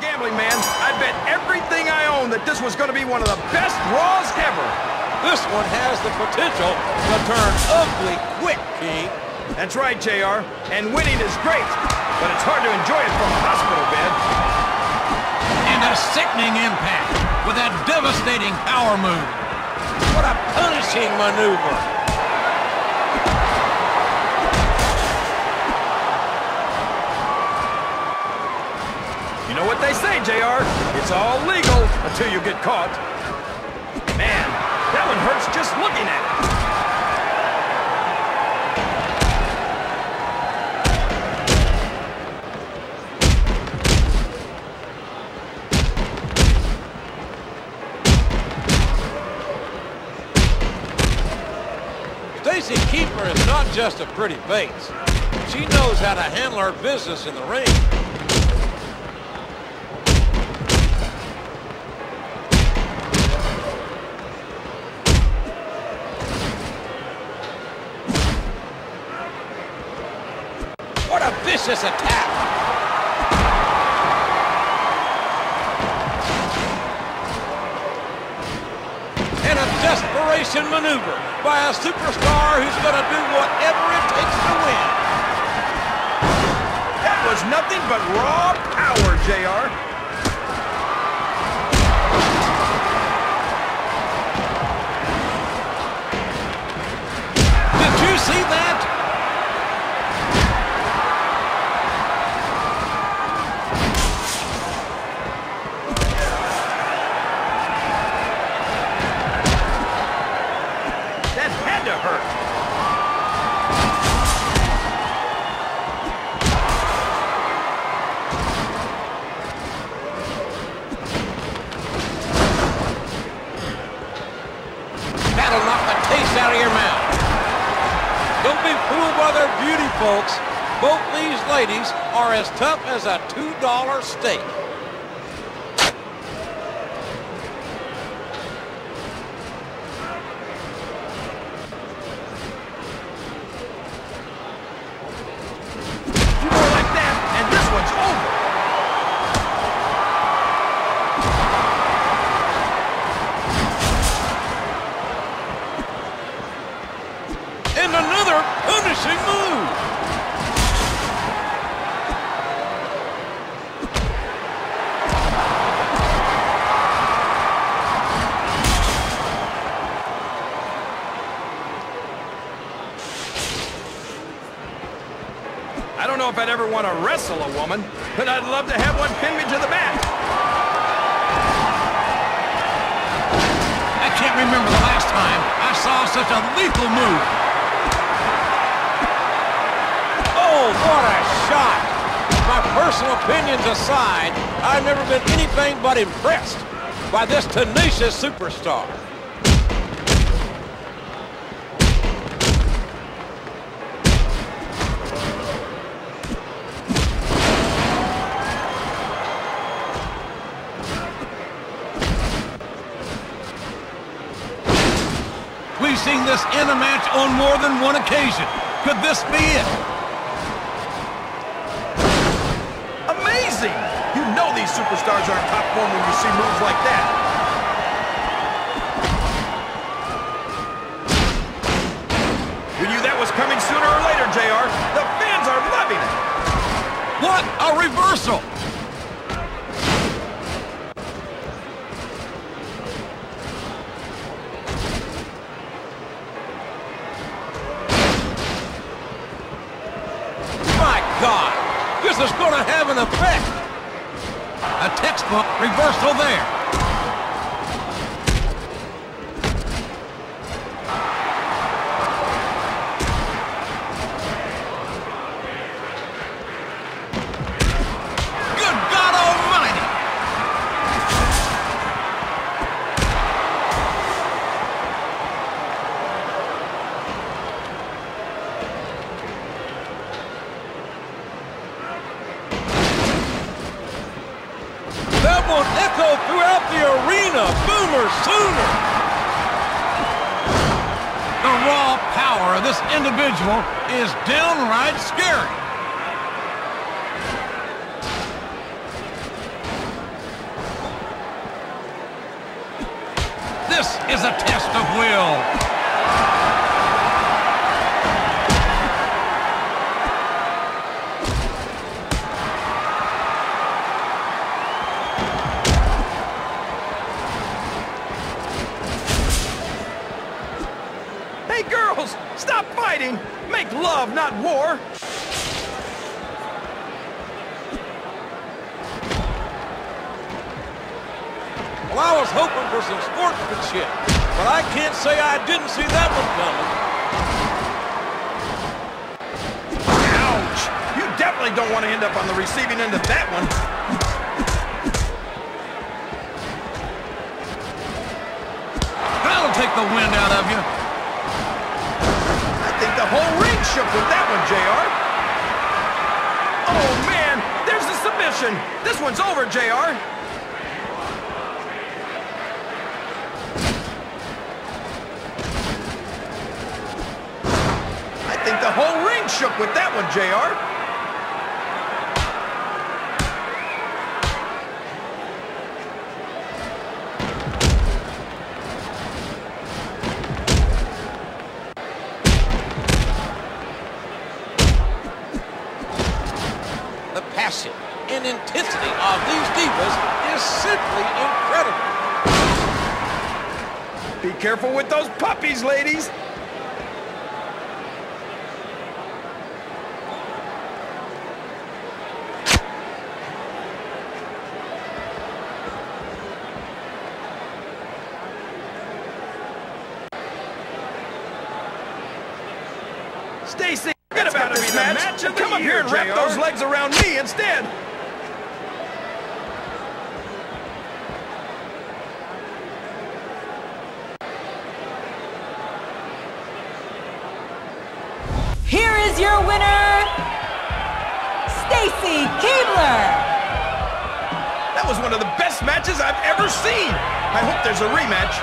gambling man, I bet everything I own that this was going to be one of the best Raws ever. This one has the potential to turn ugly quick, King. That's right, JR. And winning is great, but it's hard to enjoy it from a hospital bed. And a sickening impact with that devastating power move. What a punishing maneuver. You know what they say, JR? It's all legal until you get caught. Man, that one hurts just looking at it. Stacy Keibler is not just a pretty face. She knows how to handle her business in the ring. Vicious attack! And a desperation maneuver by a superstar who's going to do whatever it takes to win. That was nothing but raw power, JR. had to hurt. That'll knock the taste out of your mouth. Don't be fooled by their beauty, folks. Both these ladies are as tough as a $2 steak. Know if I'd ever want to wrestle a woman, but I'd love to have one pin me to the mat. I can't remember the last time I saw such a lethal move. Oh, what a shot. My personal opinions aside, I've never been anything but impressed by this tenacious superstar. We've seen this in a match on more than one occasion. Could this be it? Amazing! You know these superstars are in top form when you see moves like that. We knew that was coming sooner or later, JR. The fans are loving it. What a reversal! God, this is going to have an effect. A textbook reversal there. echo throughout the arena. Boomer Sooner! The raw power of this individual is downright scary. This is a test of will. Hey, girls, stop fighting. Make love, not war. Well, I was hoping for some sportsmanship, but I can't say I didn't see that one coming. Ouch! You definitely don't want to end up on the receiving end of that one. That'll take the wind out of you. Whole ring shook with that one, JR. Oh, man, there's the submission. This one's over, JR. I think the whole ring shook with that one, JR. these is simply incredible. Be careful with those puppies, ladies. Stacy, forget about this this match. match Come up here and wrap JR. those legs around me instead. Stacy Keibler. That was one of the best matches I've ever seen. I hope there's a rematch.